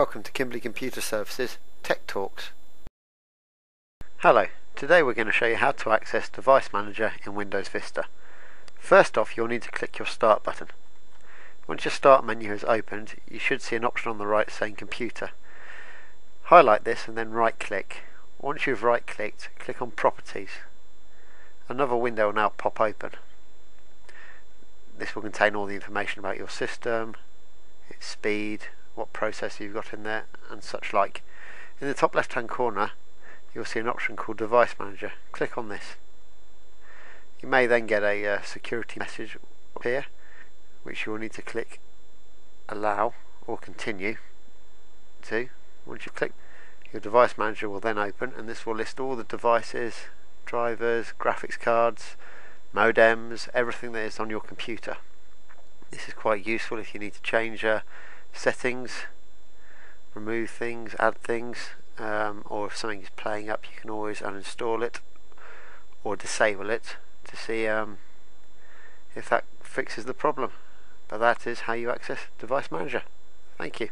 Welcome to Kimbley Computer Services Tech Talks. Hello, today we're going to show you how to access Device Manager in Windows Vista. First off you'll need to click your Start button. Once your Start menu is opened you should see an option on the right saying Computer. Highlight this and then right click. Once you've right clicked, click on Properties. Another window will now pop open. This will contain all the information about your system, its speed, what processor you've got in there and such like. In the top left hand corner you'll see an option called Device Manager. Click on this. You may then get a uh, security message up here which you will need to click Allow or Continue to. Once you click your device manager will then open and this will list all the devices, drivers, graphics cards, modems, everything that is on your computer. This is quite useful if you need to change uh, settings, remove things, add things, um, or if something is playing up, you can always uninstall it or disable it to see um, if that fixes the problem. But that is how you access Device Manager. Thank you.